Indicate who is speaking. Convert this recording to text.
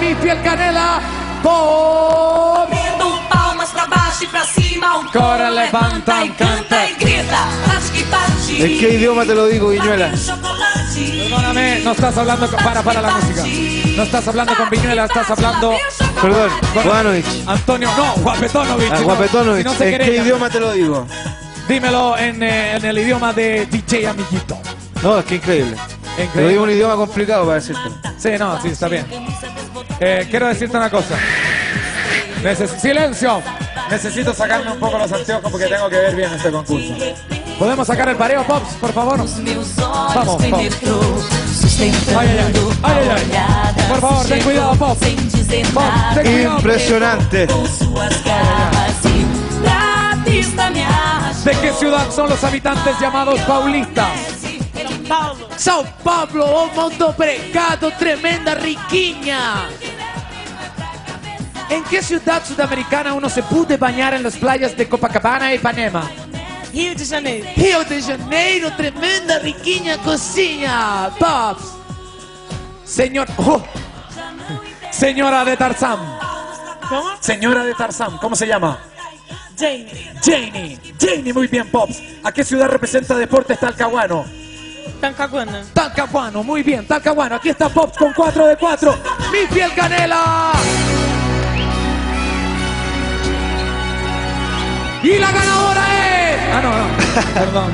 Speaker 1: mi fiel canela.
Speaker 2: Batendo palmas pra baixo e pra cima. O
Speaker 1: Cora, levanta,
Speaker 2: levanta e canta e grita. Bate que bate.
Speaker 3: ¿En qué idioma te lo digo, Viñuela?
Speaker 1: Perdóname, no estás hablando con... Para, para la música. No estás hablando con Viñuela, estás hablando...
Speaker 3: Perdón, Juanovich.
Speaker 1: Antonio, no, Guapetonovich.
Speaker 3: A
Speaker 1: no,
Speaker 3: Guapetonovich.
Speaker 1: si no se
Speaker 3: ¿En qué
Speaker 1: querella.
Speaker 3: idioma te lo digo?
Speaker 1: Dímelo en, eh, en el idioma de DJ Amiguito.
Speaker 3: No, es que increíble. Te lo digo en un idioma complicado para decirte.
Speaker 1: Sí, no, sí, está bien. Eh, quiero decirte una cosa. Neces- ¡Silencio! Necesito sacarme un poco los anteojos porque tengo que ver bien este concurso. ¿Podemos sacar el pareo, Pops, por favor? Vamos,
Speaker 2: olhos
Speaker 1: vamos.
Speaker 2: penetrou, sustentando
Speaker 1: Ai, ai, ai. Ai, ai,
Speaker 2: a
Speaker 1: ai.
Speaker 2: olhada.
Speaker 1: Por favor, ten cuidado, Pop.
Speaker 2: Sem dizer
Speaker 1: Pop,
Speaker 2: nada.
Speaker 1: ten cuidado.
Speaker 3: Impresionante.
Speaker 1: ¿De qué ciudad son los habitantes llamados paulistas?
Speaker 4: São Paulo, o mundo pregado, tremenda riquinha.
Speaker 1: ¿En qué ciudad sudamericana uno se puede bañar en las playas de Copacabana y Ipanema?
Speaker 4: Rio de Janeiro. Rio de Janeiro, tremenda riquinha cocinha. Pops.
Speaker 1: Señor... oh. Señora de Tarzán.
Speaker 4: ¿Cómo?
Speaker 1: Señora de Tarzán, ¿cómo se llama?
Speaker 4: Jane.
Speaker 1: Janie. Janie, muy bien, Pops. ¿A qué ciudad representa Deportes Talcahuano?
Speaker 4: Tancaguana.
Speaker 1: Talcahuano, muy bien, Talcahuano. Aquí está Pops con 4 de 4. Mi fiel canela. Y la ganadora es... Ah, no, no. Perdón.